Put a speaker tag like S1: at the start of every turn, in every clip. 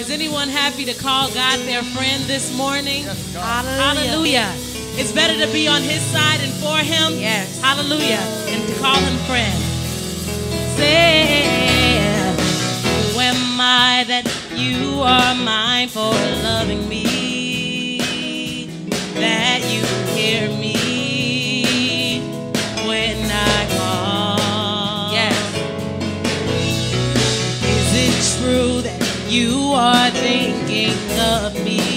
S1: Is anyone happy to call God their friend this morning?
S2: Yes, Hallelujah.
S1: Hallelujah. It's better to be on his side and for him.
S2: Yes.
S1: Hallelujah. And to call him friend. Say, who am I that you are mindful of loving me?
S2: thinking of me.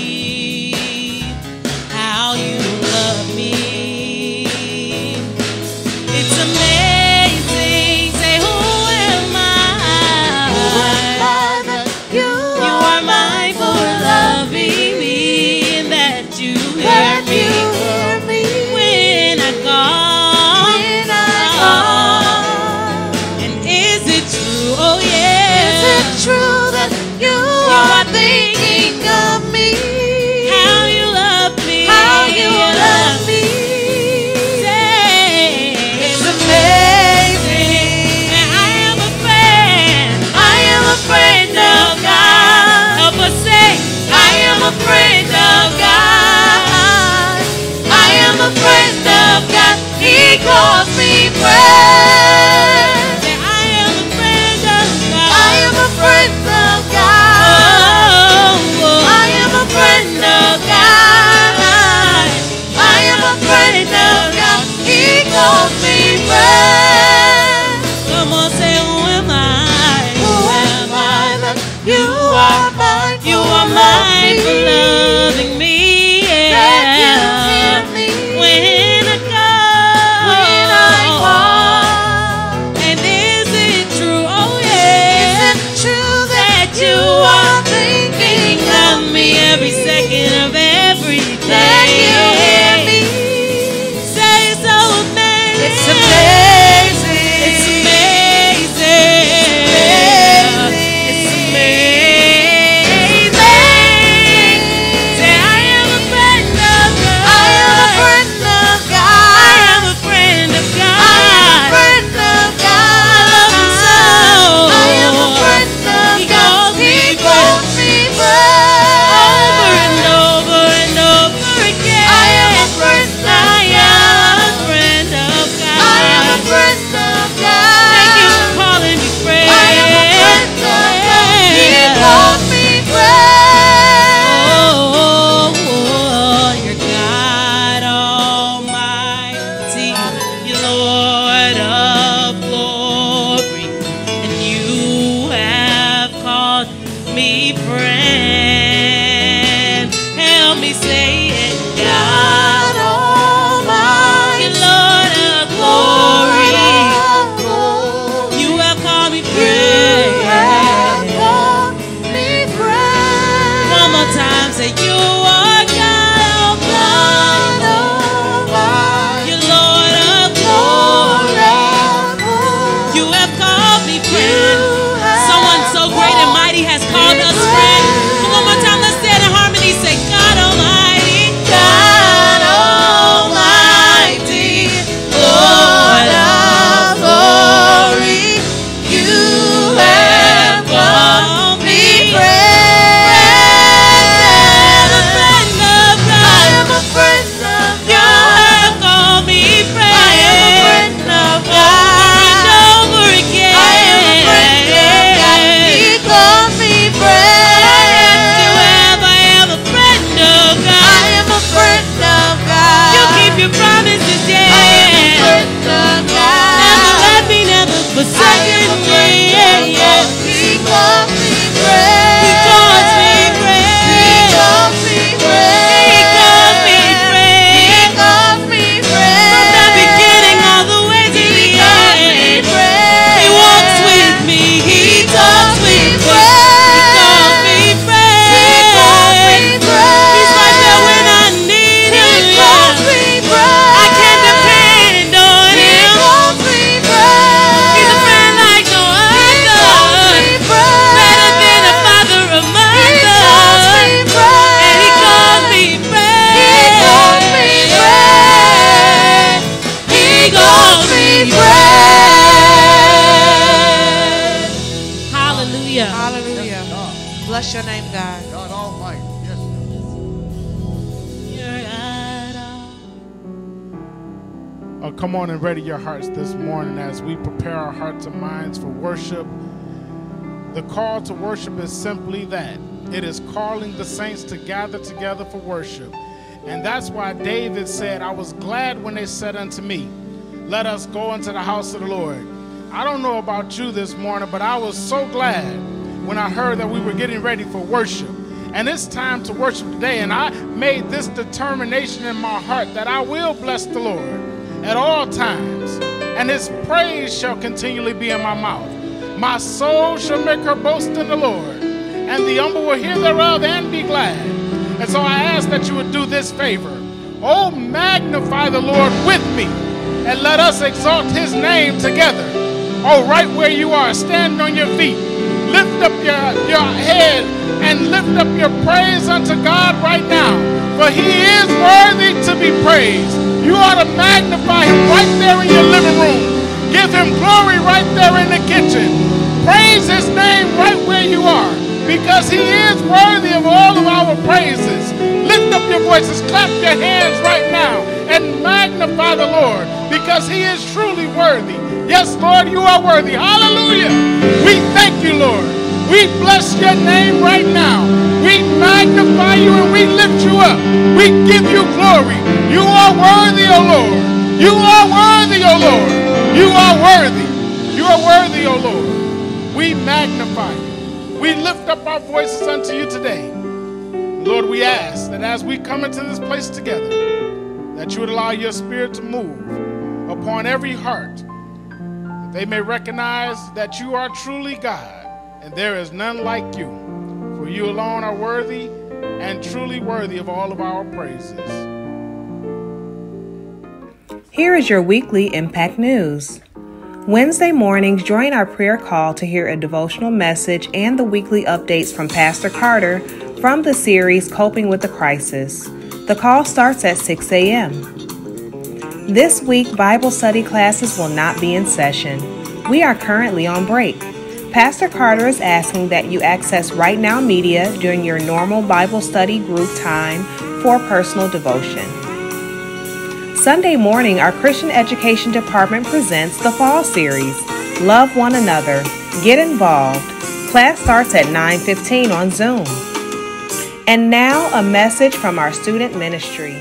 S1: Your
S3: hearts this morning as we prepare our hearts and minds for worship. The call to worship is simply that it is calling the saints to gather together for worship. And that's why David said, I was glad when they said unto me, Let us go into the house of the Lord. I don't know about you this morning, but I was so glad when I heard that we were getting ready for worship. And it's time to worship today. And I made this determination in my heart that I will bless the Lord at all times, and his praise shall continually be in my mouth. My soul shall make her boast in the Lord, and the humble will hear thereof and be glad. And so I ask that you would do this favor. Oh, magnify the Lord with me, and let us exalt his name together. Oh, right where you are, stand on your feet. Lift up your, your head and lift up your praise unto God right now. For he is worthy to be praised. You ought to magnify him right there in your living room. Give him glory right there in the kitchen. Praise his name right where you are because he is worthy of all of our praises. Lift up your voices, clap your hands right now, and magnify the Lord because he is truly worthy. Yes, Lord, you are worthy. Hallelujah. We thank you, Lord. We bless your name right now. We magnify you and we lift you up. We give you glory. You are worthy, O Lord. You are worthy, O Lord. You are worthy. You are worthy, O Lord. We magnify you. We lift up our voices unto you today. Lord, we ask that as we come into this place together, that you would allow your spirit to move upon every heart. That they may recognize that you are truly God and there is none like you. For you alone are worthy and truly worthy of all of our praises.
S4: Here is your weekly Impact News. Wednesday mornings, join our prayer call to hear a devotional message and the weekly updates from Pastor Carter from the series Coping with the Crisis. The call starts at 6 a.m. This week, Bible study classes will not be in session. We are currently on break. Pastor Carter is asking that you access Right Now Media during your normal Bible study group time for personal devotion. Sunday morning, our Christian Education Department presents the Fall Series, Love One Another, Get Involved. Class starts at 9:15 on Zoom. And now a message from our student ministry.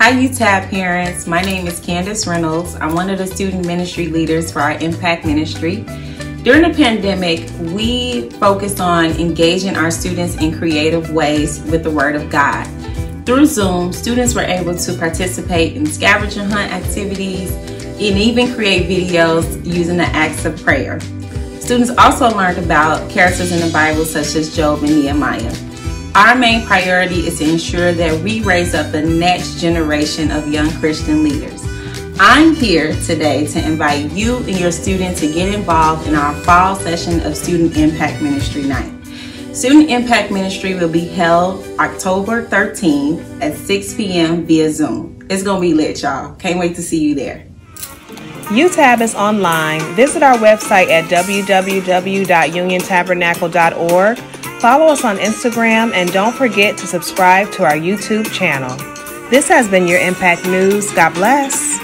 S5: Hi, UTAB parents. My name is Candace Reynolds. I'm one of the student ministry leaders for our Impact Ministry. During the pandemic, we focused on engaging our students in creative ways with the Word of God. Through Zoom, students were able to participate in scavenger hunt activities and even create videos using the acts of prayer. Students also learned about characters in the Bible such as Job and Nehemiah. Our main priority is to ensure that we raise up the next generation of young Christian leaders. I'm here today to invite you and your students to get involved in our fall session of Student Impact Ministry Night. Student Impact Ministry will be held October 13th at 6 p.m. via Zoom. It's going to be lit, y'all. Can't wait to see you there.
S4: UTAB is online. Visit our website at www.uniontabernacle.org. Follow us on Instagram and don't forget to subscribe to our YouTube channel. This has been your Impact News. God bless.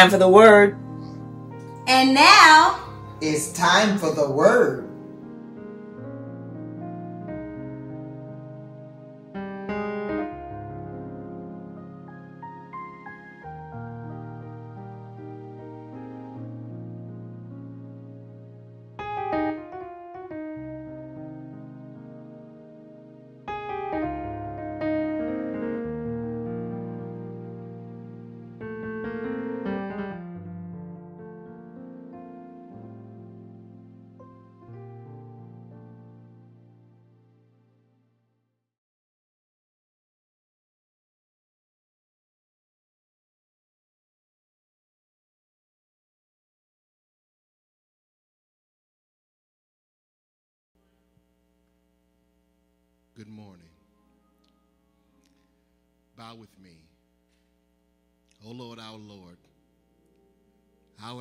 S1: time for the word.
S6: And now
S7: it's time for the word.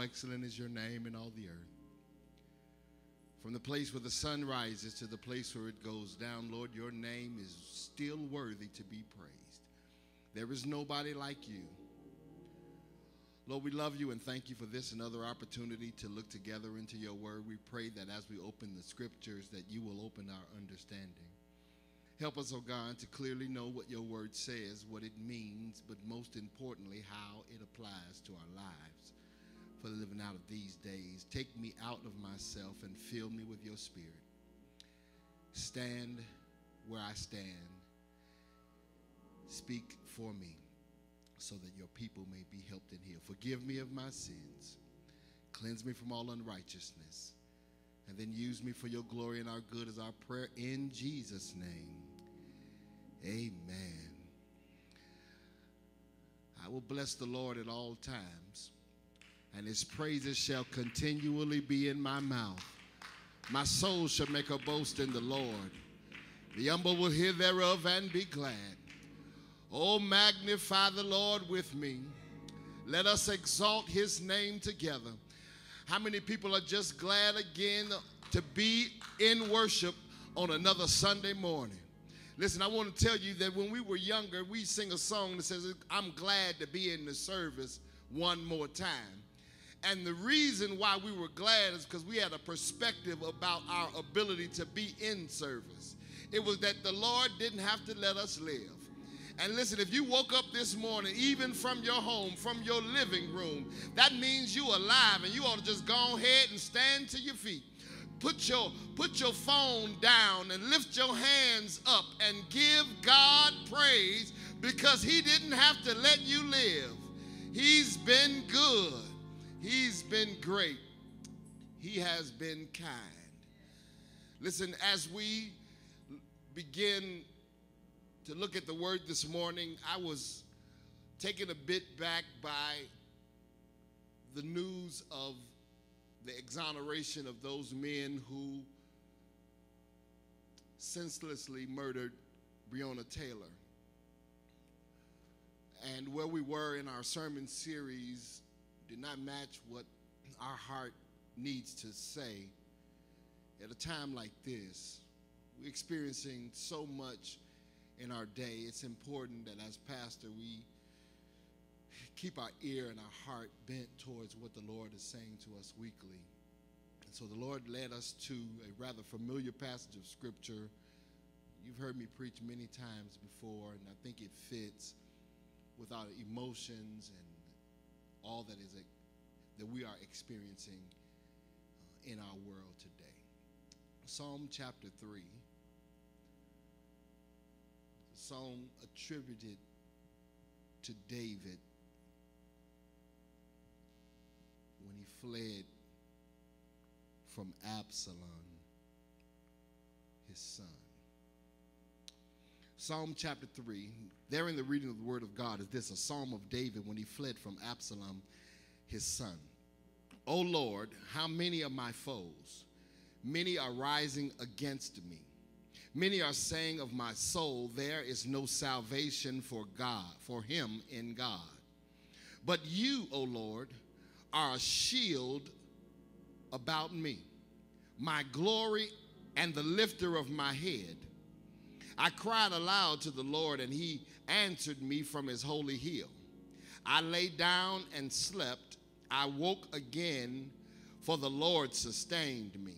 S8: Excellent is your name in all the earth. From the place where the sun rises to the place where it goes down, Lord, your name is still worthy to be praised. There is nobody like you. Lord, we love you and thank you for this another opportunity to look together into your word. We pray that as we open the scriptures that you will open our understanding. Help us, oh God, to clearly know what your word says, what it means, but most importantly, how it applies to our lives for the living out of these days. Take me out of myself and fill me with your spirit. Stand where I stand. Speak for me so that your people may be helped and healed. Forgive me of my sins. Cleanse me from all unrighteousness. And then use me for your glory and our good as our prayer in Jesus' name. Amen. I will bless the Lord at all times, and his praises shall continually be in my mouth. My soul shall make a boast in the Lord. The humble will hear thereof and be glad. Oh, magnify the Lord with me. Let us exalt his name together. How many people are just glad again to be in worship on another Sunday morning? Listen, I want to tell you that when we were younger, we sing a song that says, I'm glad to be in the service one more time. And the reason why we were glad is because we had a perspective about our ability to be in service. It was that the Lord didn't have to let us live. And listen, if you woke up this morning, even from your home, from your living room, that means you are alive and you ought to just go ahead and stand to your feet. Put your, put your phone down and lift your hands up and give God praise because he didn't have to let you live. He's been good. He's been great. He has been kind. Listen, as we begin to look at the word this morning, I was taken a bit back by the news of the exoneration of those men who senselessly murdered Breonna Taylor. And where we were in our sermon series did not match what our heart needs to say at a time like this. We're experiencing so much in our day. It's important that as pastor we keep our ear and our heart bent towards what the Lord is saying to us weekly. And so the Lord led us to a rather familiar passage of scripture. You've heard me preach many times before, and I think it fits with our emotions and all that is a, that we are experiencing uh, in our world today. Psalm chapter 3. The psalm attributed to David when he fled from Absalom, his son. Psalm chapter 3, there in the reading of the word of God is this a psalm of David when he fled from Absalom, his son. O Lord, how many are my foes? Many are rising against me. Many are saying of my soul, there is no salvation for God, for him in God. But you, O Lord, are a shield about me, my glory and the lifter of my head. I cried aloud to the Lord, and he answered me from his holy hill. I lay down and slept. I woke again, for the Lord sustained me.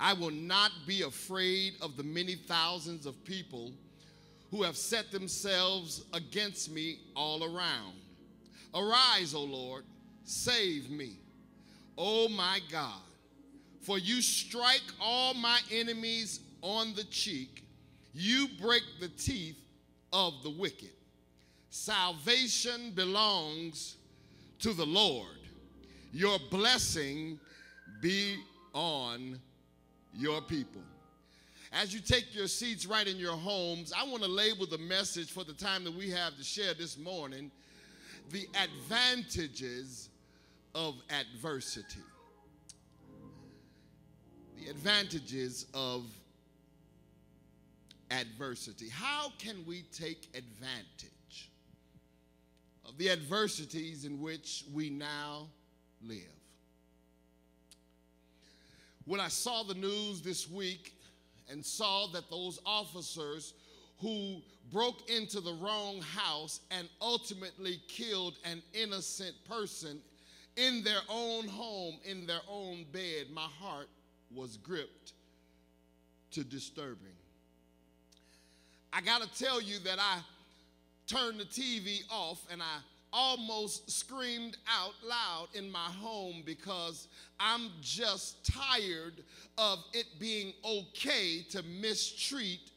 S8: I will not be afraid of the many thousands of people who have set themselves against me all around. Arise, O Lord, save me. O my God, for you strike all my enemies on the cheek, you break the teeth of the wicked. Salvation belongs to the Lord. Your blessing be on your people. As you take your seats right in your homes, I want to label the message for the time that we have to share this morning the advantages of adversity. The advantages of adversity. How can we take advantage of the adversities in which we now live? When I saw the news this week and saw that those officers who broke into the wrong house and ultimately killed an innocent person in their own home, in their own bed, my heart was gripped to disturbing. I got to tell you that I turned the TV off and I almost screamed out loud in my home because I'm just tired of it being okay to mistreat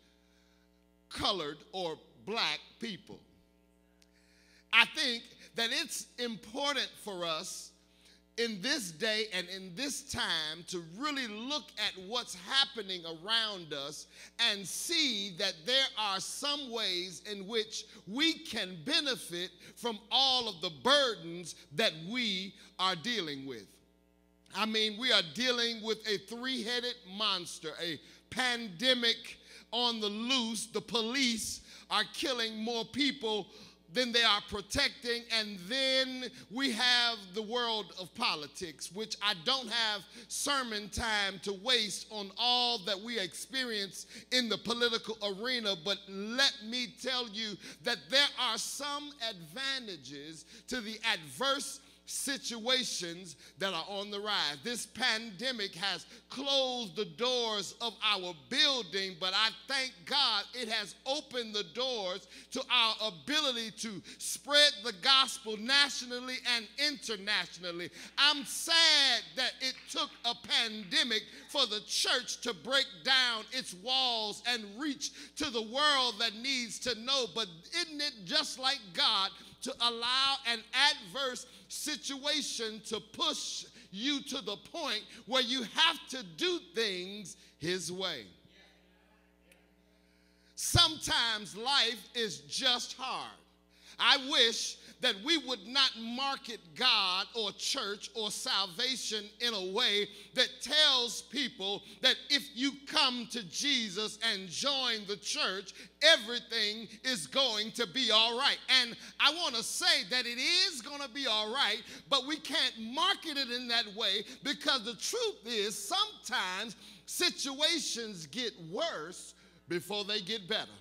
S8: colored or black people. I think that it's important for us in this day and in this time to really look at what's happening around us and see that there are some ways in which we can benefit from all of the burdens that we are dealing with. I mean, we are dealing with a three headed monster, a pandemic on the loose. The police are killing more people than they are protecting. And then we have the world of politics, which I don't have sermon time to waste on all that we experience in the political arena. But let me tell you that there are some advantages to the adverse situations that are on the rise. This pandemic has closed the doors of our building, but I thank God it has opened the doors to our ability to spread the gospel nationally and internationally. I'm sad that it took a pandemic for the church to break down its walls and reach to the world that needs to know, but isn't it just like God? To allow an adverse situation to push you to the point where you have to do things His way. Sometimes life is just hard. I wish that we would not market God or church or salvation in a way that tells people that if you come to Jesus and join the church, everything is going to be all right. And I want to say that it is going to be all right, but we can't market it in that way because the truth is sometimes situations get worse before they get better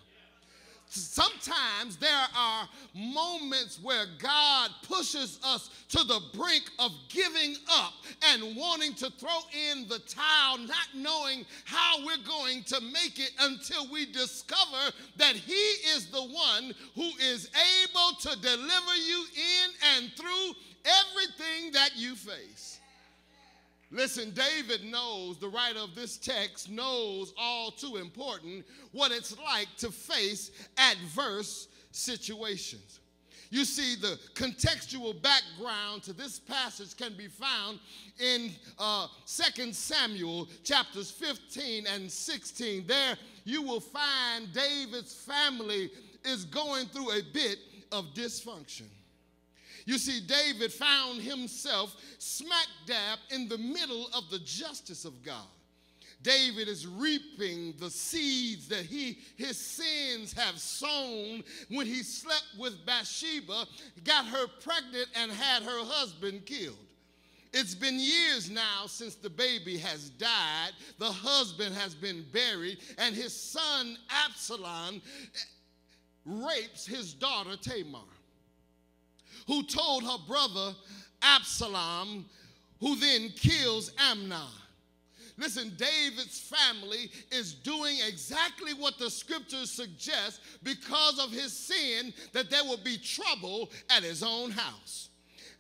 S8: sometimes there are moments where God pushes us to the brink of giving up and wanting to throw in the towel, not knowing how we're going to make it until we discover that He is the one who is able to deliver you in and through everything that you face. Listen, David knows, the writer of this text knows all too important what it's like to face adverse situations. You see, the contextual background to this passage can be found in uh, 2 Samuel chapters 15 and 16. There you will find David's family is going through a bit of dysfunction. You see, David found himself smack dab in the middle of the justice of God. David is reaping the seeds that he his sins have sown when he slept with Bathsheba, got her pregnant and had her husband killed. It's been years now since the baby has died, the husband has been buried, and his son Absalom rapes his daughter Tamar who told her brother Absalom, who then kills Amnon. Listen, David's family is doing exactly what the scriptures suggest because of his sin that there will be trouble at his own house.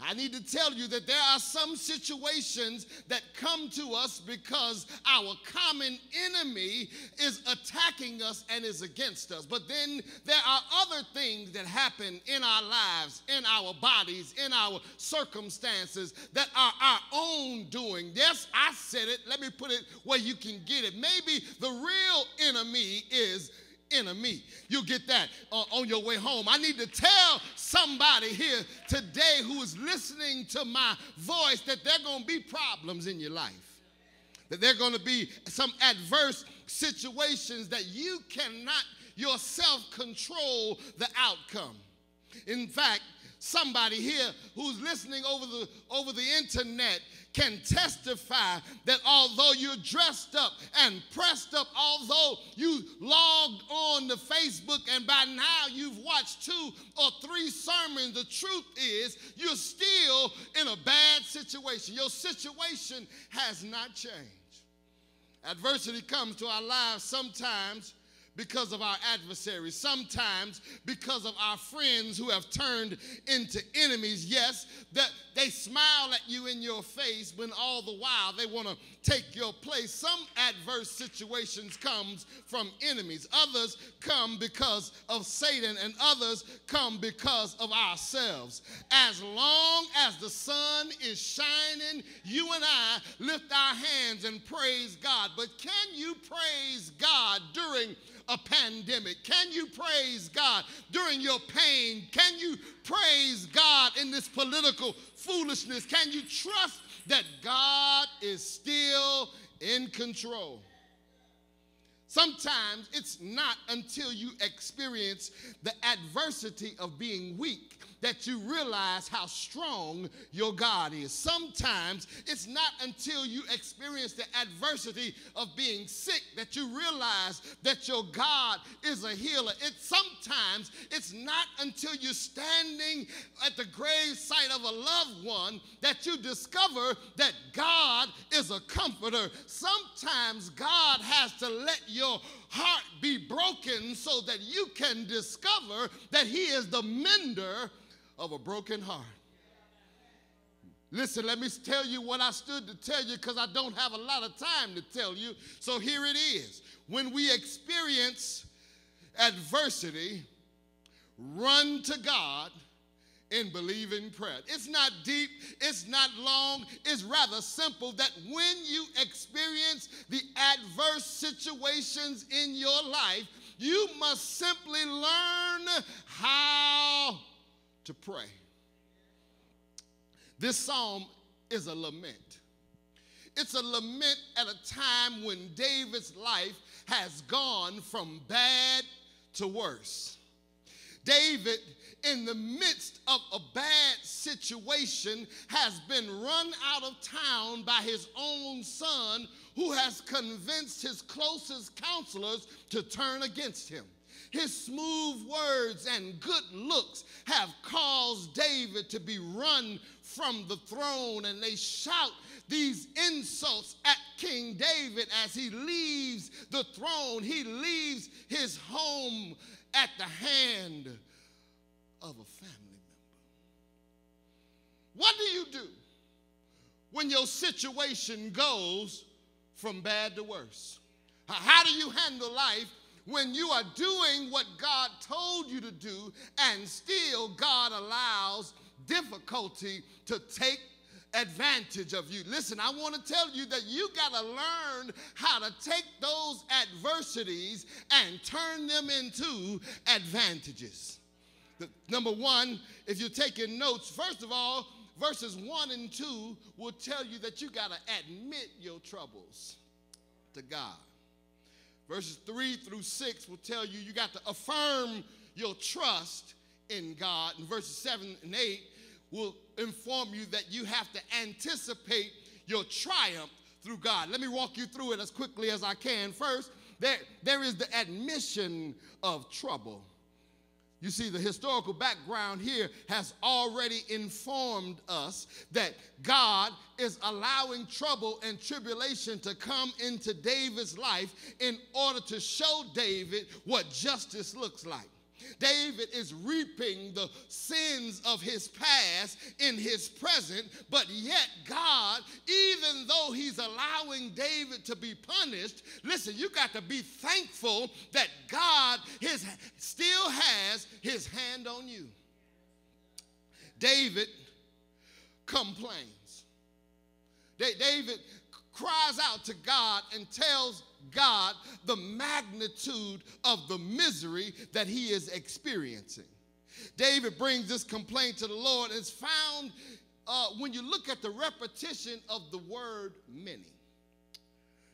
S8: I need to tell you that there are some situations that come to us because our common enemy is attacking us and is against us. But then there are other things that happen in our lives, in our bodies, in our circumstances that are our own doing. Yes, I said it. Let me put it where you can get it. Maybe the real enemy is enemy. You'll get that uh, on your way home. I need to tell somebody here today who is listening to my voice that there are going to be problems in your life. that there are going to be some adverse situations that you cannot yourself control the outcome. In fact, somebody here who's listening over the over the internet can testify that although you're dressed up and pressed up, although you logged on to Facebook and by now you've watched two or three sermons, the truth is you're still in a bad situation. Your situation has not changed. Adversity comes to our lives sometimes because of our adversaries, sometimes because of our friends who have turned into enemies. Yes, that they smile at you in your face when all the while they want to take your place. Some adverse situations comes from enemies. Others come because of Satan and others come because of ourselves. As long as the sun is shining, you and I lift our hands and praise God. But can you praise God during a pandemic? Can you praise God during your pain? Can you praise God in this political foolishness? Can you trust that God is still in control? Sometimes it's not until you experience the adversity of being weak that you realize how strong your God is. Sometimes it's not until you experience the adversity of being sick that you realize that your God is a healer. It sometimes it's not until you're standing at the grave site of a loved one that you discover that God is a comforter. Sometimes God has to let your heart be broken so that you can discover that He is the mender of a broken heart. Listen, let me tell you what I stood to tell you because I don't have a lot of time to tell you. So here it is. When we experience adversity, run to God in believing prayer. It's not deep, it's not long, it's rather simple that when you experience the adverse situations in your life, you must simply learn how to pray. This psalm is a lament. It's a lament at a time when David's life has gone from bad to worse. David, in the midst of a bad situation, has been run out of town by his own son, who has convinced his closest counselors to turn against him. His smooth words and good looks have caused David to be run from the throne, and they shout these insults at King David as he leaves the throne. He leaves his home at the hand of a family member. What do you do when your situation goes from bad to worse? How do you handle life when you are doing what God told you to do and still God allows difficulty to take advantage of you. Listen, I want to tell you that you got to learn how to take those adversities and turn them into advantages. The, number one, if you're taking notes, first of all, verses one and two will tell you that you got to admit your troubles to God. Verses 3 through 6 will tell you you got to affirm your trust in God. And verses 7 and 8 will inform you that you have to anticipate your triumph through God. Let me walk you through it as quickly as I can. First, there, there is the admission of trouble. You see, the historical background here has already informed us that God is allowing trouble and tribulation to come into David's life in order to show David what justice looks like. David is reaping the sins of his past in his present, but yet God, even though he's allowing David to be punished, listen, you got to be thankful that God his, still has his hand on you. David complains. David cries out to God and tells God the magnitude of the misery that he is experiencing. David brings this complaint to the Lord. It's found uh, when you look at the repetition of the word many.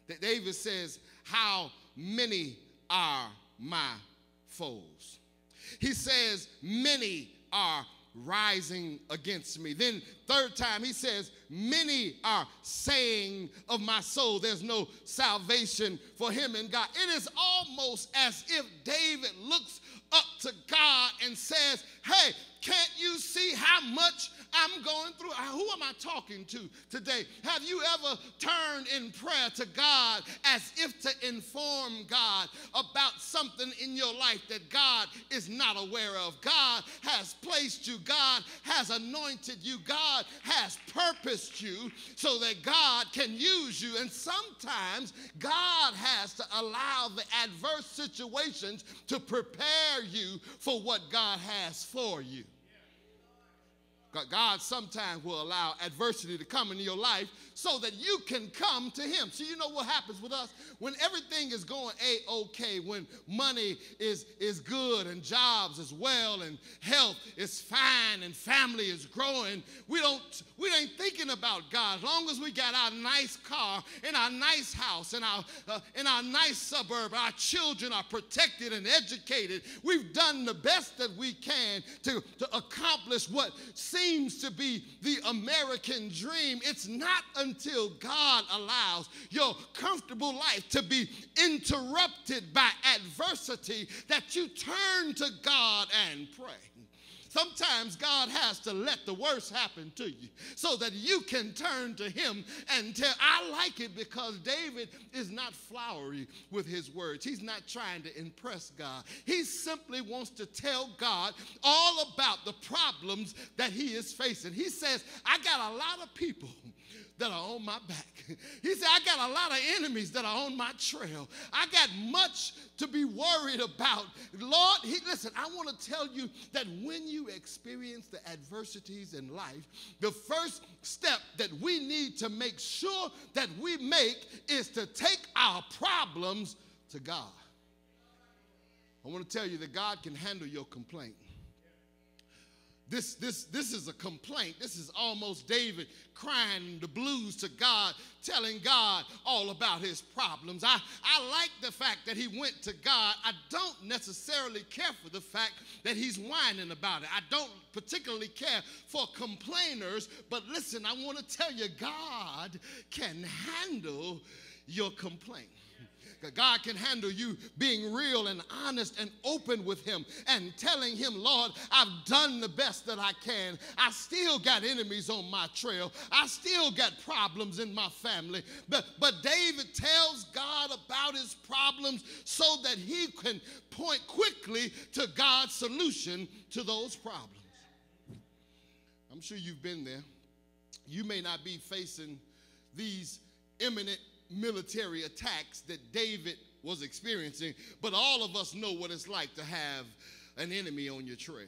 S8: that David says, How many are my foes? He says, Many are rising against me. Then, third time, he says, Many are saying of my soul, there's no salvation for him in God. It is almost as if David looks up to God and says, Hey, can't you see how much I'm going through? Uh, Who am I talking to today? Have you ever turned in prayer to God as if to inform God about something in your life that God is not aware of? God has placed you, God has anointed you, God has purposed you so that God can use you. And sometimes God has to allow the adverse situations to prepare you for what God has for you. God- sometimes will allow adversity to come into your life so that you can come to Him. So, you know what happens with us? When everything is going a okay, when money is, is good and jobs is well and health is fine and family is growing, we don't we ain't thinking about God. As long as we got our nice car in our nice house in our uh, in our nice suburb, our children are protected and educated. We've done the best that we can to, to accomplish what seems to be the American dream. It's not until God allows your comfortable life to be interrupted by adversity that you turn to God and pray. Sometimes God has to let the worst happen to you so that you can turn to Him and tell. I like it because David is not flowery with his words. He's not trying to impress God. He simply wants to tell God all about the problems that he is facing. He says, I got a lot of people that are on my back. He said, I got a lot of enemies that are on my trail. I got much to be worried about. Lord, he, listen, I want to tell you that when you experience the adversities in life, the first step that we need to make sure that we make is to take our problems to God. I want to tell you that God can handle your complaint. This, this, this is a complaint. This is almost David crying the blues to God, telling God all about his problems. I, I like the fact that he went to God. I don't necessarily care for the fact that he's whining about it. I don't particularly care for complainers, but listen, I want to tell you, God can handle your complaint. God can handle you being real and honest and open with Him and telling Him, Lord, I've done the best that I can. I still got enemies on my trail. I still got problems in my family. But, but David tells God about his problems so that he can point quickly to God's solution to those problems. I'm sure you've been there. You may not be facing these imminent military attacks that David was experiencing, but all of us know what it's like to have an enemy on your trail.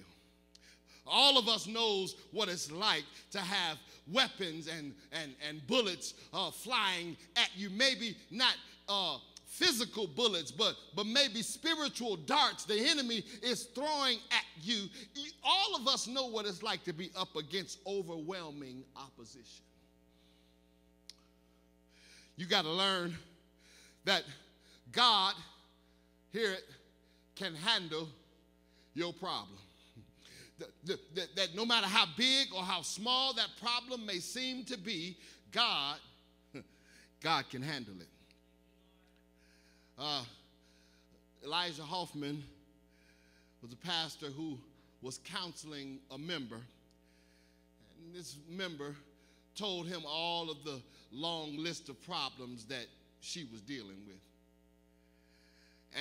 S8: All of us knows what it's like to have weapons and, and, and bullets uh, flying at you. Maybe not uh, physical bullets, but, but maybe spiritual darts the enemy is throwing at you. You- All of us know what it's like to be up against overwhelming opposition. You got to learn that God, hear it, can handle your problem. That, that- that- no matter how big or how small that problem may seem to be, God, God can handle it. Uh, Elijah Hoffman was a pastor who was counseling a member. And this member told him all of the long list of problems that she was dealing with.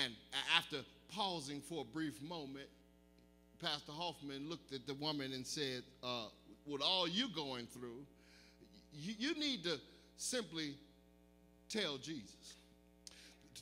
S8: And after pausing for a brief moment, Pastor Hoffman looked at the woman and said, uh, With all you're going through, you, you need to simply tell Jesus.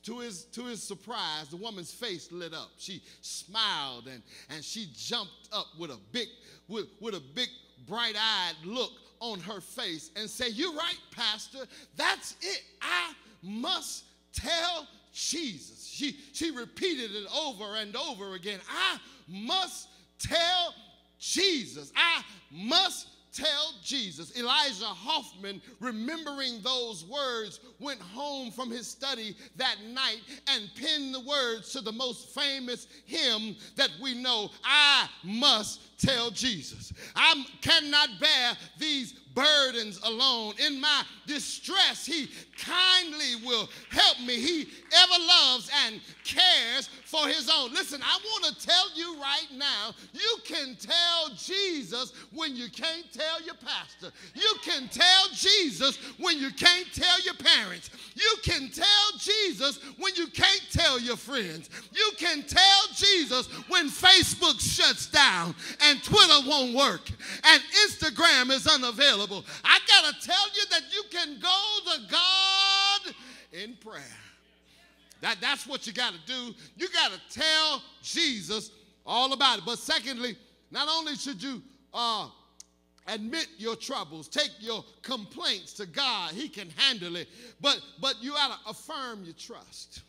S8: To his, to his surprise, the woman's face lit up. She smiled and, and she jumped up with a big, with, with a big bright-eyed look on her face and say, You're right, Pastor. That's it. I must tell Jesus. She, she repeated it over and over again. I must tell Jesus. I must tell Jesus. Elijah Hoffman, remembering those words, went home from his study that night and penned the words to the most famous hymn that we know I must tell Jesus. I cannot bear these burdens alone. In my distress, He kindly will help me. He ever loves and cares for His own. Listen, I want to tell you right now you can tell Jesus when you can't tell your pastor. You can tell Jesus when you can't tell your parents. You can tell Jesus when you can't tell your friends. You can tell Jesus when Facebook shuts down and Twitter won't work and Instagram is unavailable. I got to tell you that you can go to God in prayer. That, that's what you got to do. You got to tell Jesus all about it. But secondly, not only should you uh, admit your troubles, take your complaints to God, He can handle it, but, but you got to affirm your trust.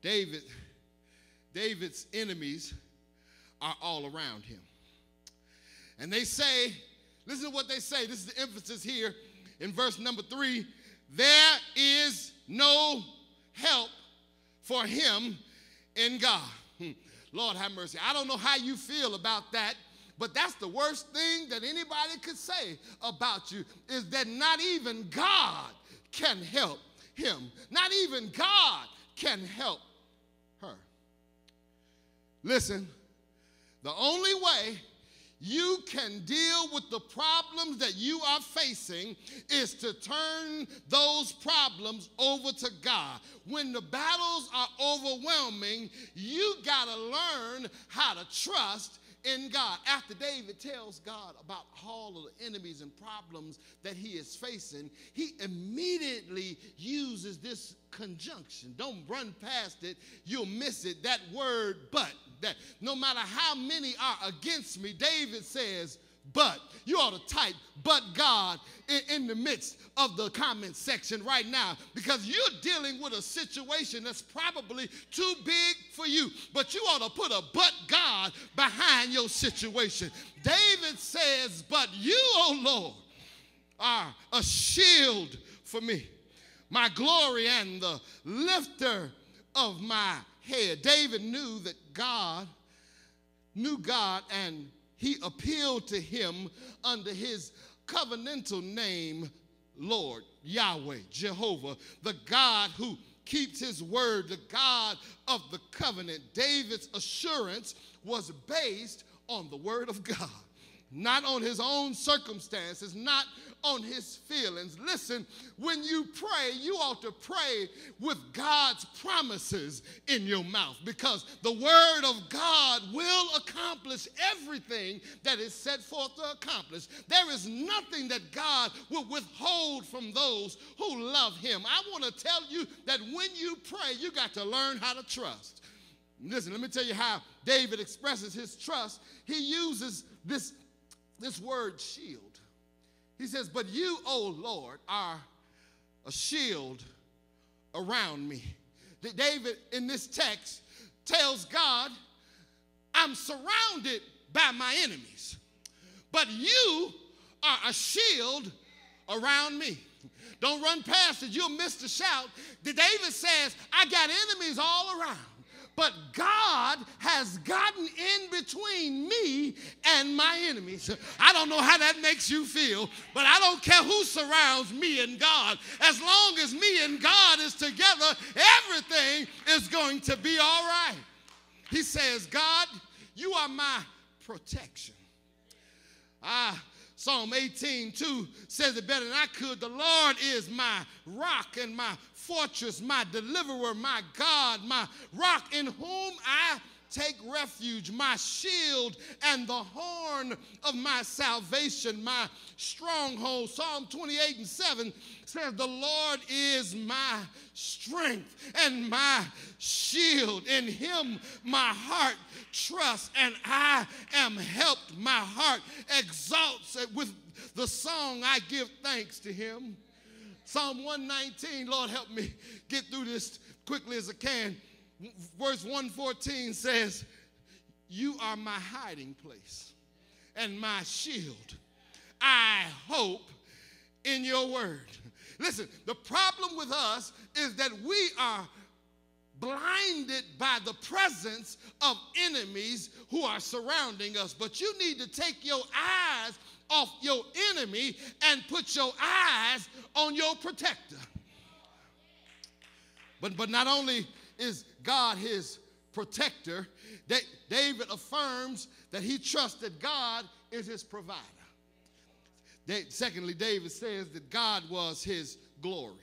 S8: David, David's enemies are all around him. And they say, listen to what they say. This is the emphasis here in verse number three. There is no help for him in God. Hmm. Lord have mercy. I don't know how you feel about that, but that's the worst thing that anybody could say about you is that not even God can help him. Not even God can help her. Listen, the only way you can deal with the problems that you are facing is to turn those problems over to God. When the battles are overwhelming, you got to learn how to trust in God. After David tells God about all of the enemies and problems that he is facing, he immediately uses this conjunction. Don't run past it, you'll miss it. That word, but, that no matter how many are against me, David says, but you ought to type but God in, in, the midst of the comment section right now because you're dealing with a situation that's probably too big for you. But you ought to put a but God behind your situation. David says, But you, O Lord, are a shield for me, my glory and the lifter of my head. David knew that God knew God and he appealed to him under his covenantal name, Lord, Yahweh, Jehovah, the God who keeps his word, the God of the covenant. David's assurance was based on the word of God, not on his own circumstances, not on his feelings. Listen, when you pray, you ought to pray with God's promises in your mouth because the word of God will accomplish everything that is set forth to accomplish. There is nothing that God will withhold from those who love him. I want to tell you that when you pray, you got to learn how to trust. Listen, let me tell you how David expresses his trust. He uses this, this word shield. He says, But you, O Lord, are a shield around me. David, in this text, tells God, I'm surrounded by my enemies, but you are a shield around me. Don't run past it, you'll miss the shout. David says, I got enemies all around. But God has gotten in between me and my enemies. I don't know how that makes you feel, but I don't care who surrounds me and God. As long as me and God is together, everything is going to be all right. He says, God, you are my protection. Ah, Psalm 18, 2 says it better than I could. The Lord is my rock and my fortress, my deliverer, my God, my rock in whom I take refuge, my shield and the horn of my salvation, my stronghold. Psalm 28 and 7 says, The Lord is my strength and my shield. In him my heart trusts, and I am helped. My heart exalts with the song I give thanks to him. Psalm 119, Lord, help me get through this quickly as I can. Verse 114 says, You are my hiding place and my shield. I hope in your word. Listen, the problem with us is that we are blinded by the presence of enemies who are surrounding us. But you need to take your eyes off your enemy and put your eyes on your protector. But, but not only is God his protector, that David affirms that he trusts that God is his provider. That, secondly, David says that God was his glory.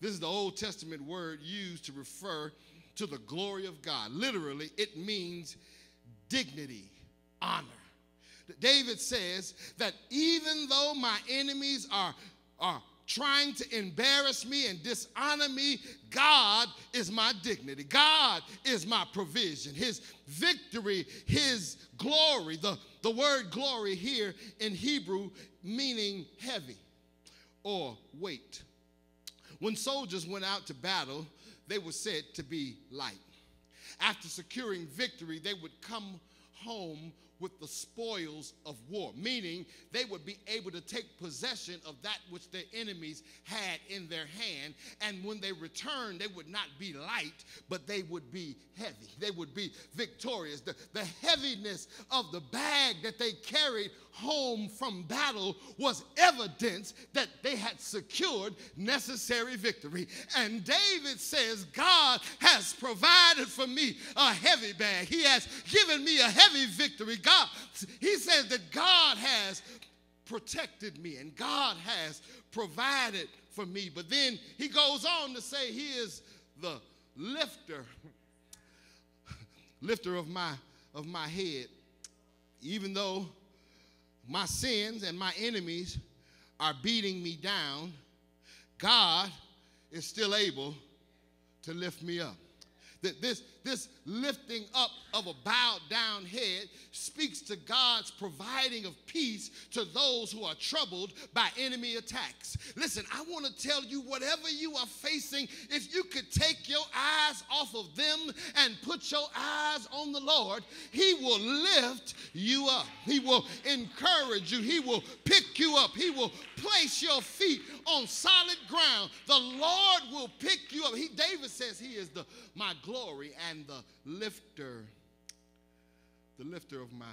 S8: This is the Old Testament word used to refer to the glory of God. Literally, it means dignity, honor. David says that even though my enemies are, are trying to embarrass me and dishonor me, God is my dignity. God is my provision. His victory, His glory. The, the word glory here in Hebrew meaning heavy or weight. When soldiers went out to battle, they were said to be light. After securing victory, they would come home with the spoils of war, meaning they would be able to take possession of that which their enemies had in their hand. And when they returned, they would not be light, but they would be heavy. They would be victorious. The, the heaviness of the bag that they carried home from battle was evidence that they had secured necessary victory. And David says, God has provided for me a heavy bag. He has given me a heavy victory. God, he says that God has protected me and God has provided for me. But then he goes on to say he is the lifter, lifter of my of my head. Even though my sins and my enemies are beating me down, God is still able to lift me up. That this, this lifting up of a bowed down head speaks to God's providing of peace to those who are troubled by enemy attacks. Listen, I want to tell you whatever you are facing, if you could take your eyes off of them and put your eyes on the Lord, He will lift you up. He will encourage you. He will pick you up. He will place your feet on solid ground. The Lord will pick you up. He, David says he is the, my glory and the lifter, the lifter of my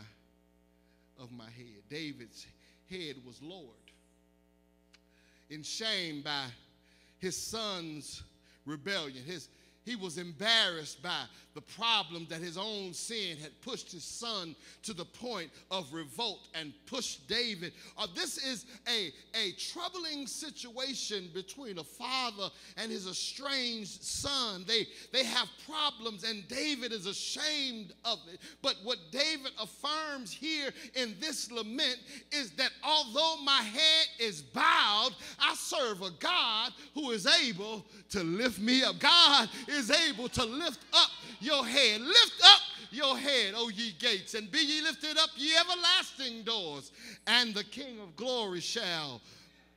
S8: of my head. David's head was lowered in shame by his son's rebellion. His, he was embarrassed by the problem that his own sin had pushed his son to the point of revolt and pushed David. Uh, this is a, a troubling situation between a father and his estranged son. They, they have problems, and David is ashamed of it. But what David affirms here in this lament is that although my head is bowed, I serve a God who is able to lift me up. God is able to lift up your head. Lift up your head, O ye gates, and be ye lifted up, ye everlasting doors, and the King of glory shall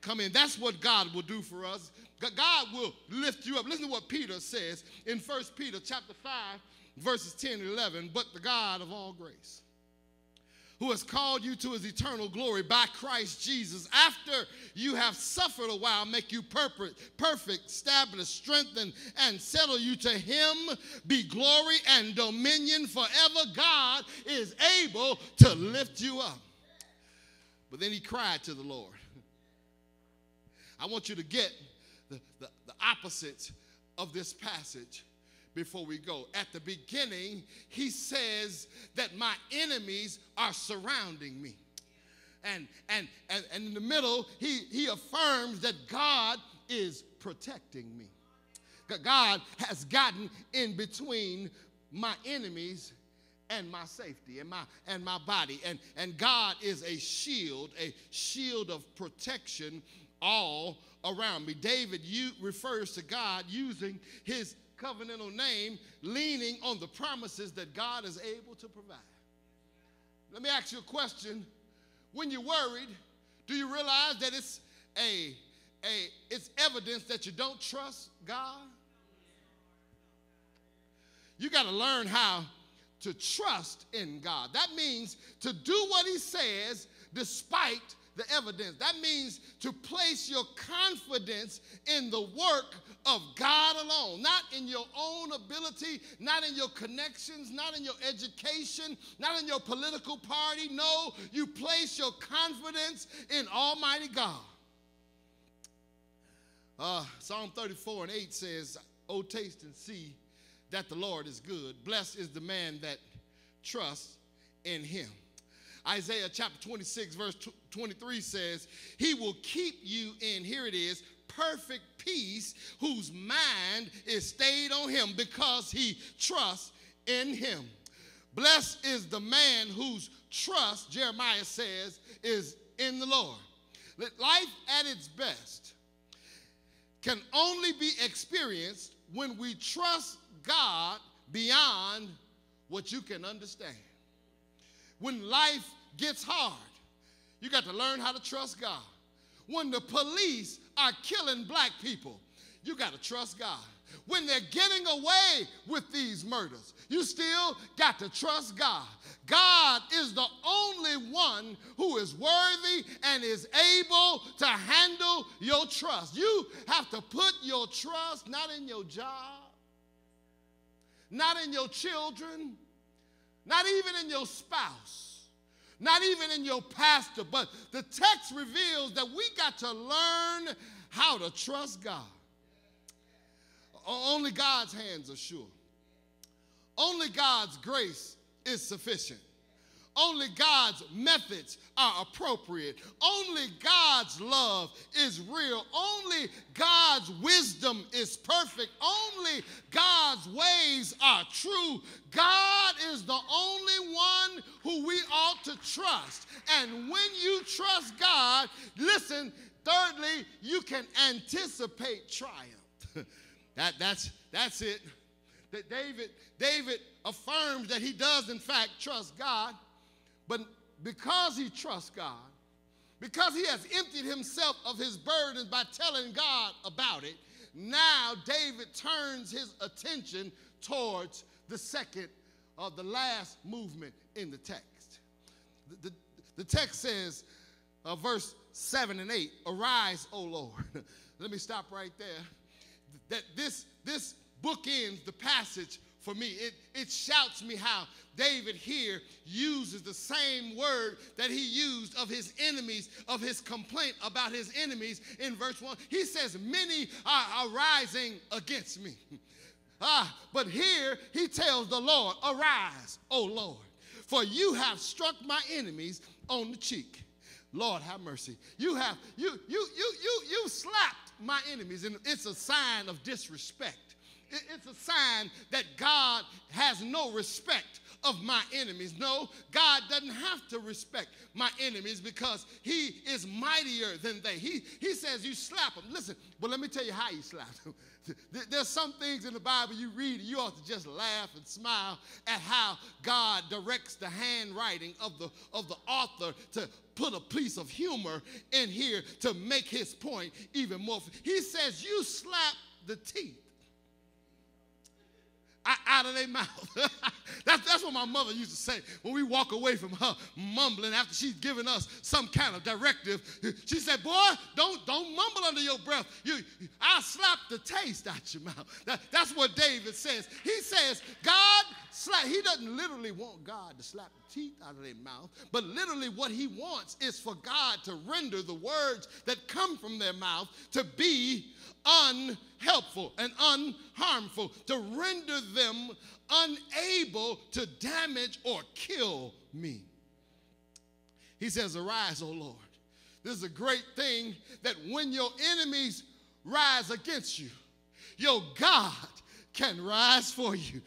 S8: come in. That's what God will do for us. God will lift you up. Listen to what Peter says in 1 Peter chapter 5, verses 10 and 11. But the God of all grace who has called you to his eternal glory by Christ Jesus, after you have suffered a while, make you perfect, perfect, establish, strengthen, and settle you to him be glory and dominion forever. God is able to lift you up. But then he cried to the Lord. I want you to get the, the, the opposite of this passage before we go. At the beginning, he says that my enemies are surrounding me. And, and, and, and in the middle, he, he affirms that God is protecting me. God has gotten in between my enemies and my safety and my and my body and and God is a shield a shield of protection all around me David you refers to God using his covenantal name, leaning on the promises that God is able to provide. Let me ask you a question. When you're worried, do you realize that it's a, a it's evidence that you don't trust God? You got to learn how to trust in God. That means to do what he says despite the evidence. That means to place your confidence in the work of God alone, not in your own ability, not in your connections, not in your education, not in your political party. No, you place your confidence in Almighty God. Uh, Psalm 34 and 8 says, Oh, taste and see that the Lord is good. Blessed is the man that trusts in him. Isaiah chapter 26, verse 23 says, He will keep you in, here it is, perfect peace, whose mind is stayed on him because he trusts in him. Blessed is the man whose trust, Jeremiah says, is in the Lord. That life at its best can only be experienced when we trust God beyond what you can understand. When life gets hard, you got to learn how to trust God. When the police are killing black people, you got to trust God. When they're getting away with these murders, you still got to trust God. God is the only one who is worthy and is able to handle your trust. You have to put your trust not in your job, not in your children, not even in your spouse, not even in your pastor, but the text reveals that we got to learn how to trust God. Only God's hands are sure. Only God's grace is sufficient. Only God's methods are appropriate. Only God's love is real. Only God's wisdom is perfect. Only God's ways are true. God is the only one who we ought to trust. And when you trust God, listen, thirdly, you can anticipate triumph. that, that's, that's it. That David, David affirms that he does, in fact, trust God. But because he trusts God, because he has emptied himself of his burdens by telling God about it, now David turns his attention towards the second of the last movement in the text. The, the, the text says, uh, verse 7 and 8, Arise, O Lord. Let me stop right there. That this, this bookends the passage for me. It, it shouts me how David here uses the same word that he used of his enemies, of his complaint about his enemies in verse 1. He says, Many are arising against me. ah, but here he tells the Lord, Arise, O Lord, for you have struck my enemies on the cheek. Lord have mercy. You have you you you you you slapped my enemies, and it's a sign of disrespect it's a sign that God has no respect of my enemies. No, God doesn't have to respect my enemies because he is mightier than they. He, he says you slap them. Listen, but let me tell you how you slap them. There's some things in the Bible you read, you ought to just laugh and smile at how God directs the handwriting of the, of the author to put a piece of humor in here to make his point even more. He says, You slap the teeth out of their mouth. that's, that's what my mother used to say when we walk away from her mumbling after she's given us some kind of directive. She said, Boy, don't, don't mumble under your breath. You, I'll slap the taste out your mouth. That, that's what David says. He says, God slap. He doesn't literally want God to slap the teeth out of their mouth, but literally what he wants is for God to render the words that come from their mouth to be unhelpful and unharmful, to render them unable to damage or kill me. He says, Arise, O Lord. This is a great thing that when your enemies rise against you, your God can rise for you.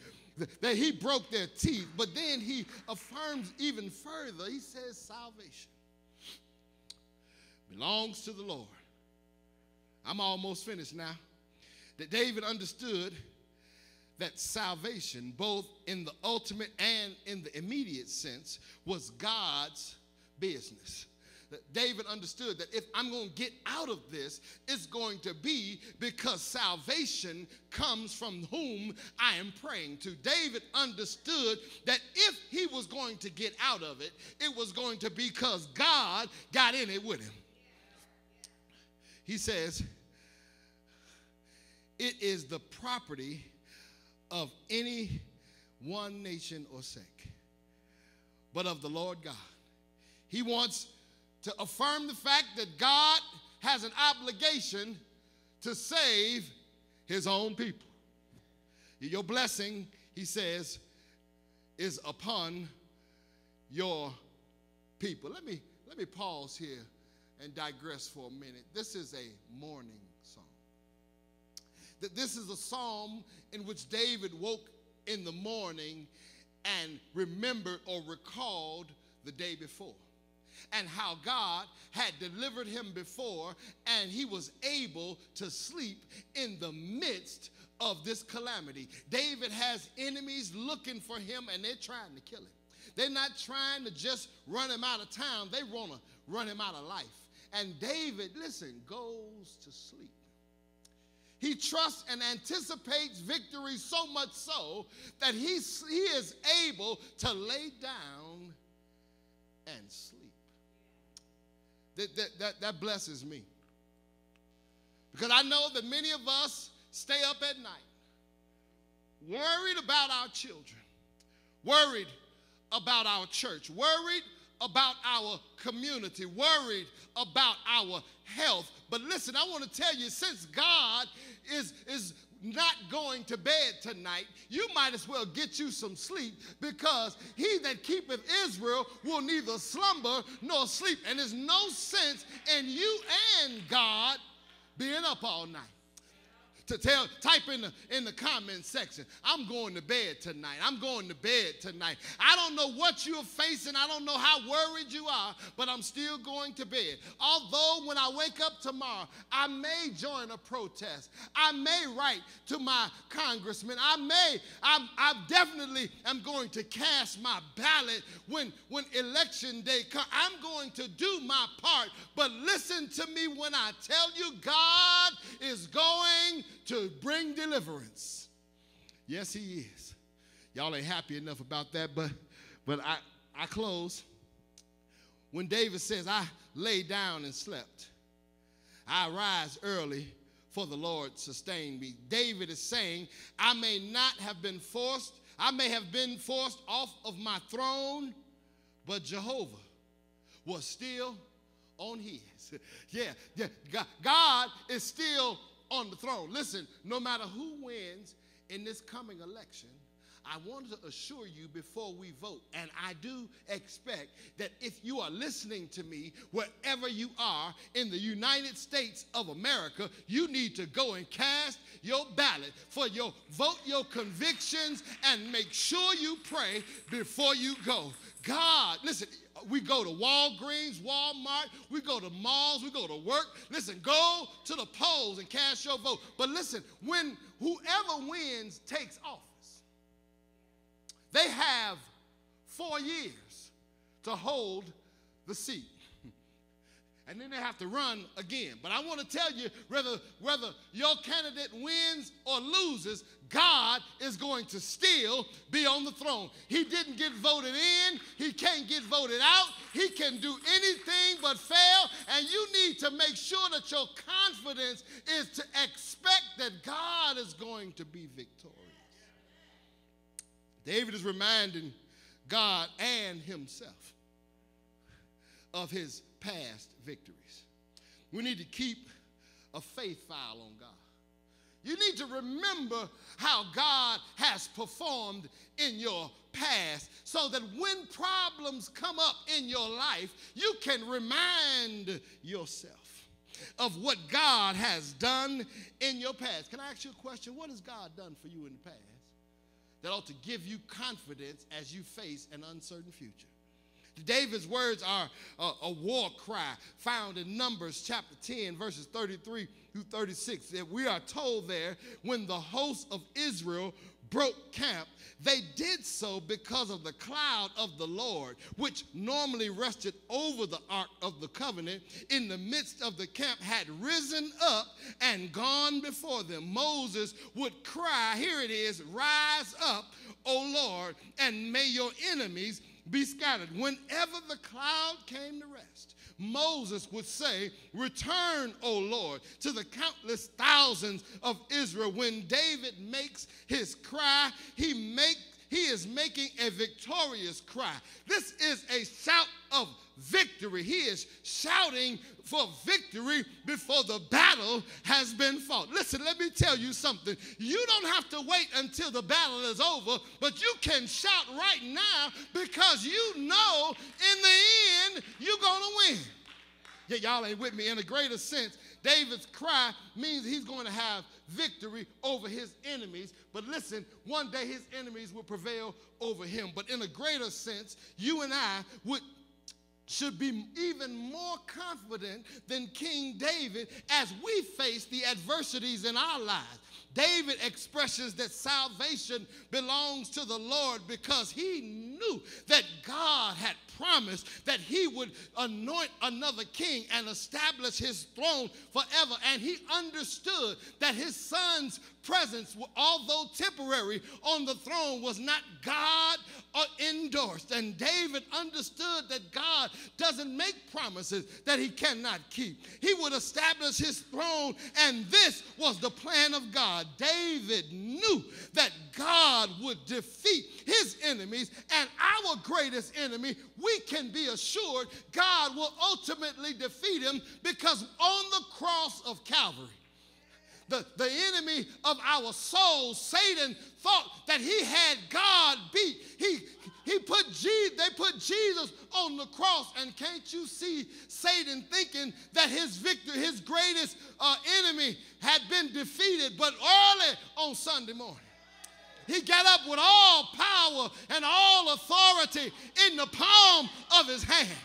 S8: That he broke their teeth, but then he affirms even further. He says, Salvation belongs to the Lord. I'm almost finished now. That David understood that salvation, both in the ultimate and in the immediate sense, was God's business. That David understood that if I'm going to get out of this, it's going to be because salvation comes from whom I am praying to. David understood that if he was going to get out of it, it was going to be because God got in it with him. He says, It is the property of any one nation or sect, but of the Lord God. He wants to affirm the fact that God has an obligation to save his own people. Your blessing, he says, is upon your people. Let me let me pause here and digress for a minute. This is a morning psalm. That this is a psalm in which David woke in the morning and remembered or recalled the day before and how God had delivered him before, and he was able to sleep in the midst of this calamity. David has enemies looking for him, and they're trying to kill him. They're not trying to just run him out of town, they want to run him out of life. And David, listen, goes to sleep. He trusts and anticipates victory so much so that he, he is able to lay down and sleep. That, that, that, that blesses me. Because I know that many of us stay up at night worried about our children, worried about our church, worried about our community, worried about our health. But listen, I want to tell you since God is, is not going to bed tonight, you might as well get you some sleep because he that keepeth Israel will neither slumber nor sleep. And there's no sense in you and God being up all night to tell type in the in the comment section i'm going to bed tonight. I'm going to bed tonight. I don't know what you're facing. I don't know how worried you are but i'm still going to bed. Although when i wake up tomorrow i may join a protest. I may write to my congressman. I may i i definitely am going to cast my ballot when when election day comes i'm going to do my part but listen to me when i tell you god is going to bring deliverance. Yes, he is. Y'all ain't happy enough about that, but but I, I close. When David says, I lay down and slept, I rise early, for the Lord sustained me. David is saying, I may not have been forced, I may have been forced off of my throne, but Jehovah was still on his. Yeah, yeah. God is still on the throne. Listen, no matter who wins in this coming election, I want to assure you before we vote, and I do expect that if you are listening to me, wherever you are in the United States of America, you need to go and cast your ballot for your vote, your convictions, and make sure you pray before you go. God, listen, we go to Walgreens, Walmart, we go to malls, we go to work. Listen, go to the polls and cast your vote. But listen, when whoever wins takes office, they have four years to hold the seat and then they have to run again. But I want to tell you whether, whether your candidate wins or loses, God is going to still be on the throne. He didn't get voted in, he can't get voted out, he can do anything but fail. And you need to make sure that your confidence is to expect that God is going to be victorious. David is reminding God and himself of his past victories. We need to keep a faith file on God. You need to remember how God has performed in your past so that when problems come up in your life, you can remind yourself of what God has done in your past. Can I ask you a question? What has God done for you in the past that ought to give you confidence as you face an uncertain future? David's words are a, a, war cry found in Numbers chapter 10, verses 33 through 36. That we are told there when the host of Israel broke camp, they did so because of the cloud of the Lord, which normally rested over the ark of the covenant in the midst of the camp, had risen up and gone before them. Moses would cry, Here it is, rise up, O Lord, and may your enemies be scattered. Whenever the cloud came to rest, Moses would say, Return, O Lord, to the countless thousands of Israel. When David makes his cry, he make he is making a victorious cry. This is a shout of victory. He is shouting for victory before the battle has been fought. Listen, let me tell you something. You don't have to wait until the battle is over, but you can shout right now because you know in the end you're going to win. Yeah, y'all ain't with me. In a greater sense, David's cry means he's going to have victory over his enemies. But listen, one day his enemies will prevail over him. But in a greater sense, you and I would should be even more confident than King David as we face the adversities in our lives. David expresses that salvation belongs to the Lord because he knew that God had promised that he would anoint another king and establish his throne forever. And he understood that his son's presence, although temporary, on the throne was not God uh, endorsed. And David understood that God doesn't make promises that he cannot keep. He would establish his throne, and this was the plan of God. David knew that God would defeat his enemies, and our greatest enemy, we can be assured God will ultimately defeat him because on the cross of Calvary, the, the enemy of our souls, Satan, thought that he had God beat. He, he put Je- they put Jesus on the cross, and can't you see Satan thinking that his victor, his greatest uh, enemy, had been defeated? But early on Sunday morning, he got up with all power and all authority in the palm of his hand.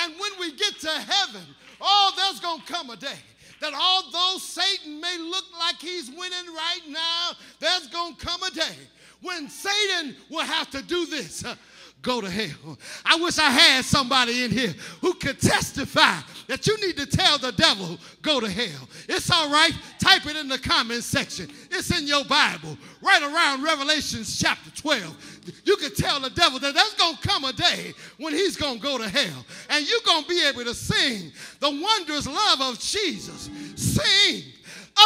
S8: And when we get to heaven, oh, there's going to come a day that although Satan may look like he's winning right now, there's going to come a day when Satan will have to do this. Go to hell. I wish I had somebody in here who could testify that you need to tell the devil, go to hell. It's all right. Type it in the comment section. It's in your Bible, right around Revelations chapter 12. You can tell the devil that there's going to come a day when he's going to go to hell. And you're going to be able to sing the wondrous love of Jesus, sing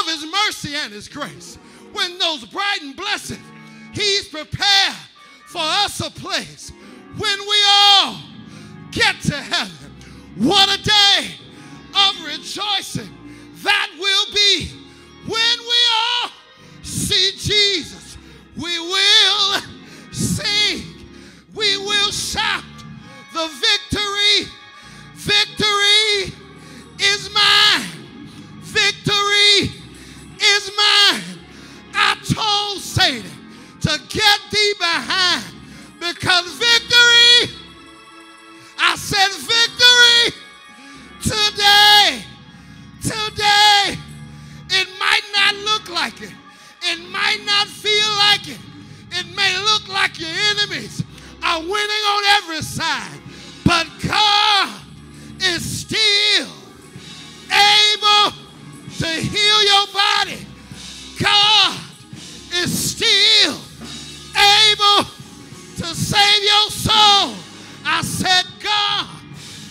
S8: of his mercy and his grace. When those bright and blessed, he's prepared for us a place when we all get to heaven. What a day of rejoicing that will be when we all see Jesus. We will sing, we will shout the victory. Victory is mine. Victory is mine. I told Satan to get thee behind because victory, I said victory today, today, it might not look like it. It might not feel like it. It may look like your enemies are winning on every side, but God is still able to heal your body. God is still able to save your soul. I said, God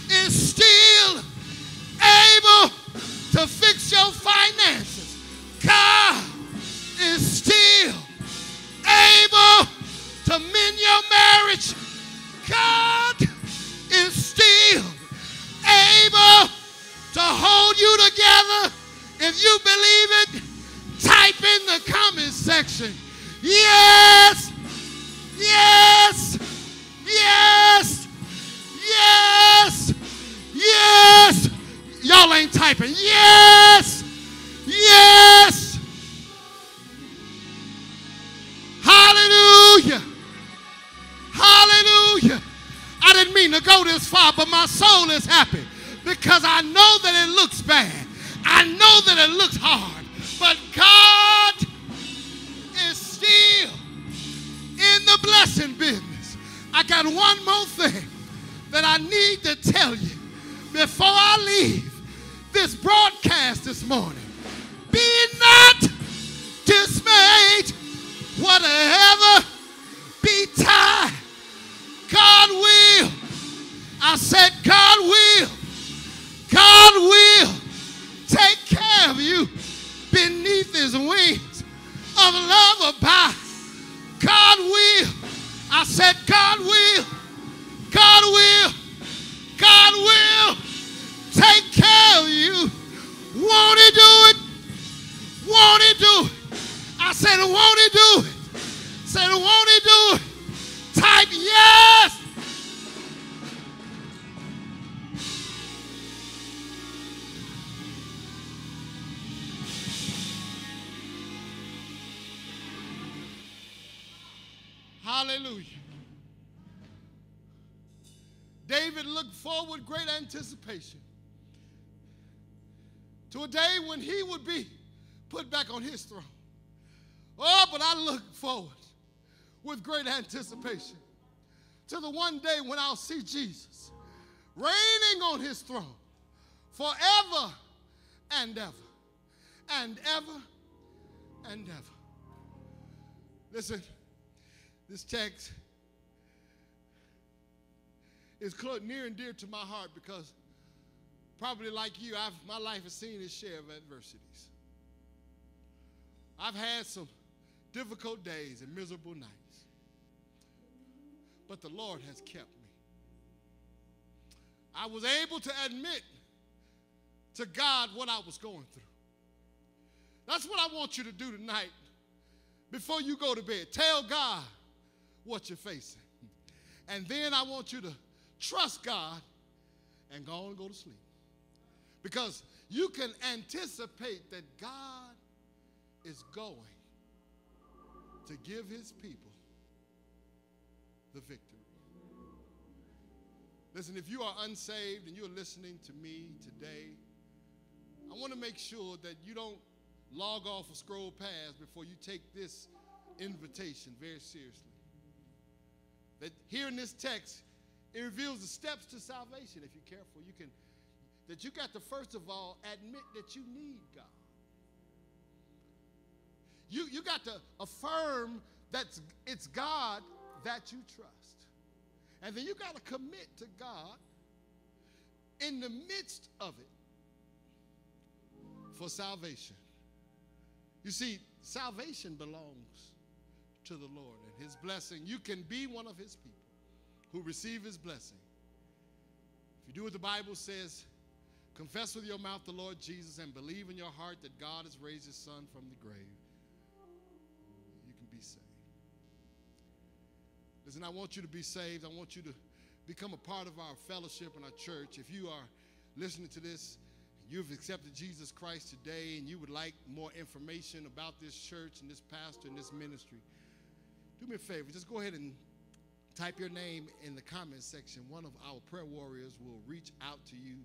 S8: is still able to fix your finances. God is still able to mend your marriage. God is still able to hold you together. If you believe it, type in the comment section. Yes, yes, yes, yes, yes. Y'all ain't typing. Yes, yes. Hallelujah. Hallelujah. I didn't mean to go this far, but my soul is happy because I know that it looks bad. I know that it looks hard, but God in the blessing business. I got one more thing that I need to tell you before I leave this broadcast this morning. Be not dismayed, whatever be tied, God will. I said, God will. God will take care of you beneath his wings of love abide. God will. I said, God will. God will. God will take care of you. Won't he do it? Won't he do it? I said, won't he do it? Said, won't he do it? Type yes. Hallelujah. David looked forward with great anticipation to a day when he would be put back on his throne. Oh, but I look forward with great anticipation to the one day when I'll see Jesus reigning on his throne forever and ever and ever and ever. Listen, this text is close, near and dear to my heart because probably like you, I've, my life has seen its share of adversities. I've had some difficult days and miserable nights. But the Lord has kept me. I was able to admit to God what I was going through. That's what I want you to do tonight before you go to bed. Tell God what you're facing. And then I want you to trust God and go on and go to sleep. Because you can anticipate that God is going to give his people the victory. Listen, if you are unsaved and you're listening to me today, I want to make sure that you don't log off or scroll past before you take this invitation very seriously. That here in this text, it reveals the steps to salvation. If you're careful, you can that you got to first of all admit that you need God. You, you got to affirm that it's God that you trust. And then you got to commit to God in the midst of it for salvation. You see, salvation belongs to the Lord and his blessing. You can be one of his people who receive his blessing. If you do what the Bible says, confess with your mouth the Lord Jesus and believe in your heart that God has raised his son from the grave, you can be saved. Listen, I want you to be saved. I want you to become a part of our fellowship and our church. If you are listening to this, you've accepted Jesus Christ today and you would like more information about this church and this pastor and this ministry, do me a favor. Just go ahead and type your name in the comment section. One of our prayer warriors will reach out to you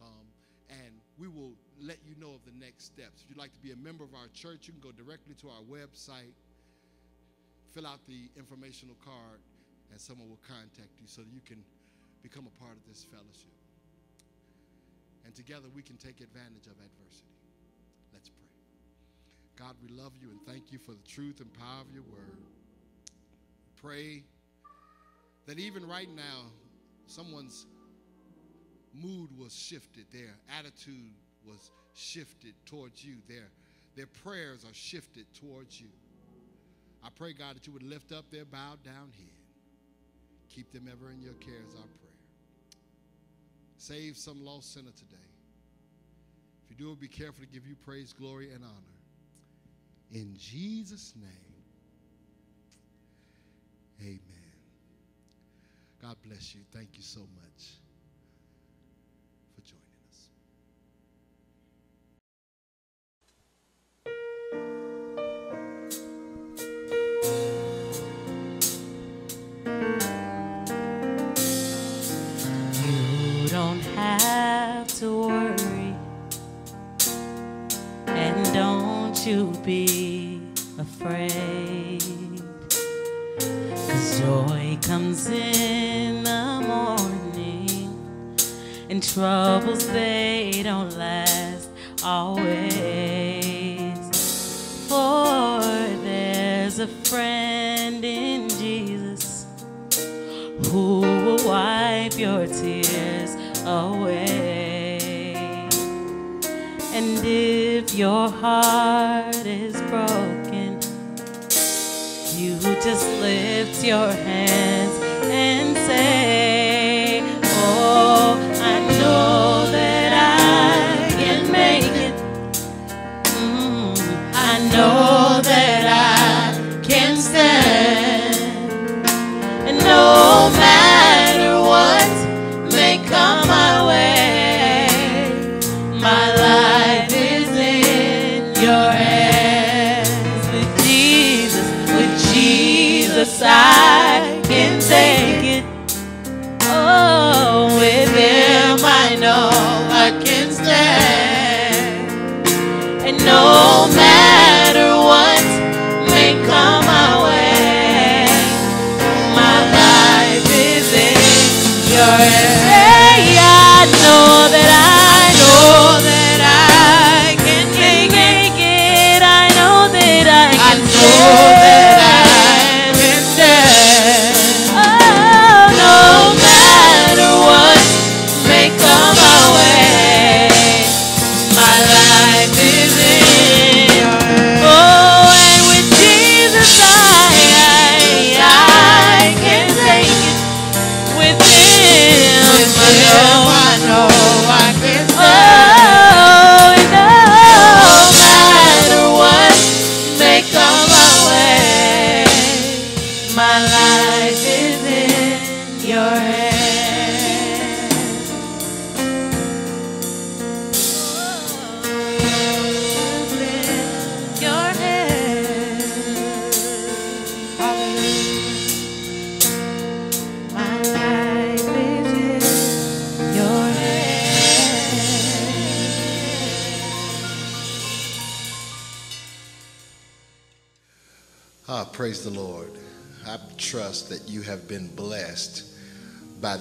S8: um, and we will let you know of the next steps. If you'd like to be a member of our church, you can go directly to our website, fill out the informational card, and someone will contact you so that you can become a part of this fellowship. And together we can take advantage of adversity. Let's pray. God, we love you and thank you for the truth and power of your word. Pray that even right now, someone's mood was shifted, their attitude was shifted towards you, their, their prayers are shifted towards you. I pray, God, that you would lift up their bowed down head. Keep them ever in your care is our prayer. Save some lost sinner today. If you do be careful to give you praise, glory, and honor. In Jesus' name, amen. God bless you. Thank you so much
S1: know that I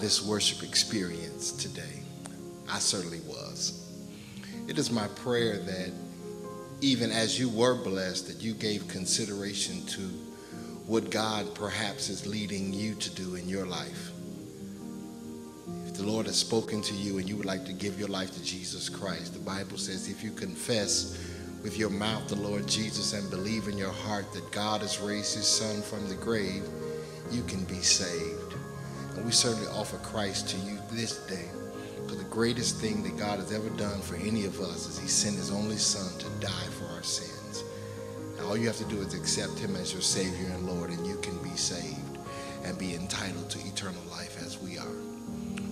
S8: this worship experience today. I certainly was. It is my prayer that even as you were blessed, that you gave consideration to what God perhaps is leading you to do in your life. If the Lord has spoken to you and you would like to give your life to Jesus Christ, the Bible says if you confess with your mouth the Lord Jesus and believe in your heart that God has raised his son from the grave, you can be saved. And we certainly offer Christ to you this day. Because the greatest thing that God has ever done for any of us is he sent his only son to die for our sins. And all you have to do is accept him as your Savior and Lord, and you can be saved and be entitled to eternal life as we are.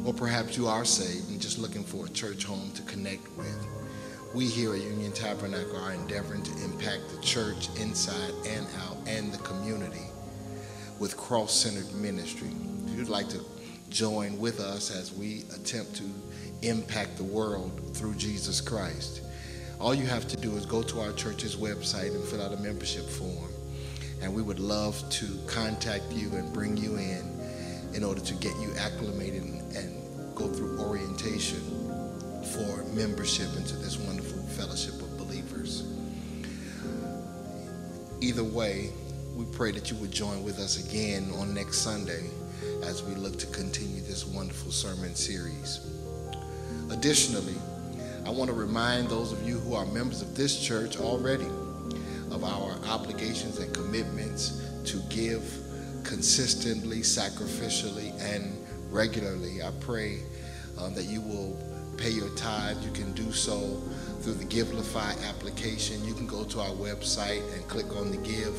S8: Or perhaps you are saved and just looking for a church home to connect with. We here at Union Tabernacle are endeavoring to impact the church inside and out and the community with cross centered ministry. If you'd like to join with us as we attempt to impact the world through Jesus Christ, all you have to do is go to our church's website and fill out a membership form. And we would love to contact you and bring you in in order to get you acclimated and, and go through orientation for membership into this wonderful fellowship of believers. Either way, we pray that you would join with us again on next Sunday as we look to continue this wonderful sermon series. Additionally, I want to remind those of you who are members of this church already of our obligations and commitments to give consistently, sacrificially, and regularly. I pray um, that you will pay your tithe. You can do so through the Givelify application. You can go to our website and click on the Give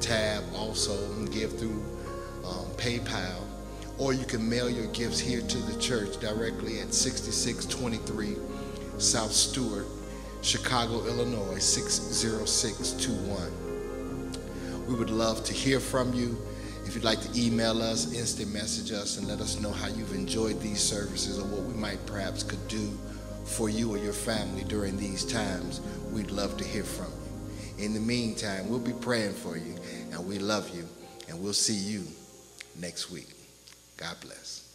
S8: tab also and give through um, PayPal. Or you can mail your gifts here to the church directly at 6623 South Stewart, Chicago, Illinois 60621. We would love to hear from you. If you'd like to email us, instant message us, and let us know how you've enjoyed these services or what we might perhaps could do for you or your family during these times, we'd love to hear from you. In the meantime, we'll be praying for you, and we love you, and we'll see you next week. God bless.